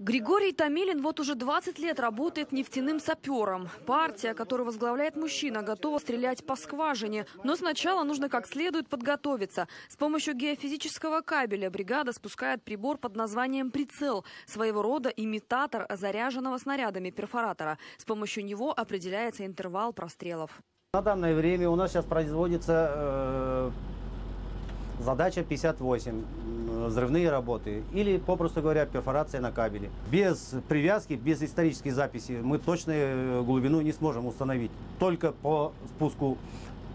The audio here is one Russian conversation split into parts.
Григорий Томилин вот уже 20 лет работает нефтяным сапером. Партия, которую возглавляет мужчина, готова стрелять по скважине. Но сначала нужно как следует подготовиться. С помощью геофизического кабеля бригада спускает прибор под названием «прицел». Своего рода имитатор заряженного снарядами перфоратора. С помощью него определяется интервал прострелов. На данное время у нас сейчас производится э, задача 58, м, взрывные работы или, попросту говоря, перфорация на кабеле. Без привязки, без исторической записи мы точную глубину не сможем установить, только по спуску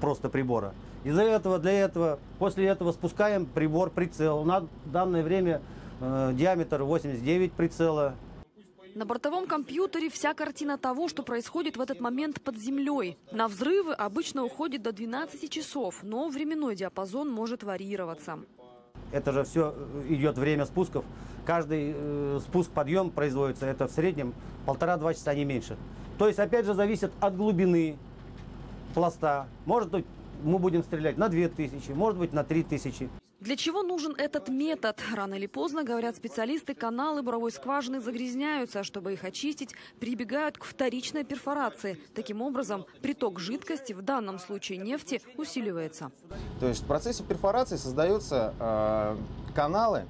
просто прибора. Из-за этого, для этого, после этого спускаем прибор, прицел. На данное время э, диаметр 89 прицела, На бортовом компьютере вся картина того, что происходит в этот момент под землей. На взрывы обычно уходит до 12 часов, но временной диапазон может варьироваться. Это же все идет время спусков. Каждый э, спуск, подъем производится, это в среднем полтора-два часа, не меньше. То есть, опять же, зависит от глубины пласта. Может быть, мы будем стрелять на 2000, может быть, на 3000. Для чего нужен этот метод? Рано или поздно, говорят специалисты, каналы буровой скважины загрязняются. Чтобы их очистить, прибегают к вторичной перфорации. Таким образом, приток жидкости, в данном случае нефти, усиливается. То есть в процессе перфорации создаются э, каналы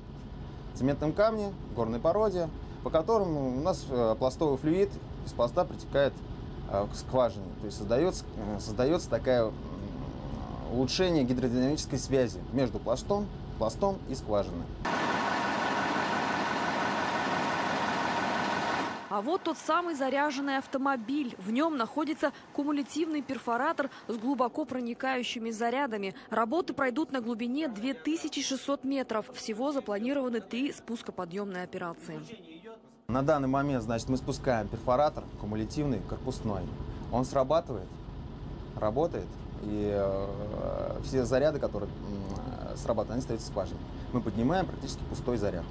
в цементном камне, горной породе, по которым у нас э, пластовый флюид из пласта притекает э, к скважине. То есть создается, э, создается такая улучшение гидродинамической связи между пластом, пластом и скважиной. А вот тот самый заряженный автомобиль. В нем находится кумулятивный перфоратор с глубоко проникающими зарядами. Работы пройдут на глубине 2600 метров. Всего запланированы три спускоподъемные операции. На данный момент, значит, мы спускаем перфоратор кумулятивный, корпусной. Он срабатывает, работает, и э, все заряды, которые м, срабатывают, они остаются в скважине. Мы поднимаем практически пустой заряд.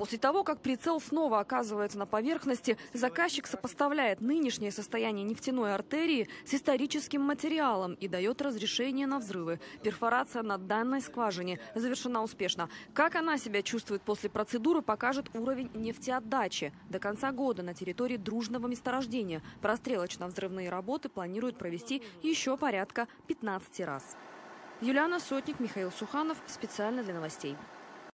После того, как прицел снова оказывается на поверхности, заказчик сопоставляет нынешнее состояние нефтяной артерии с историческим материалом и дает разрешение на взрывы. Перфорация на данной скважине завершена успешно. Как она себя чувствует после процедуры, покажет уровень нефтеотдачи. До конца года на территории дружного месторождения прострелочно-взрывные работы планируют провести еще порядка 15 раз. Юлиана Сотник, Михаил Суханов. Специально для новостей.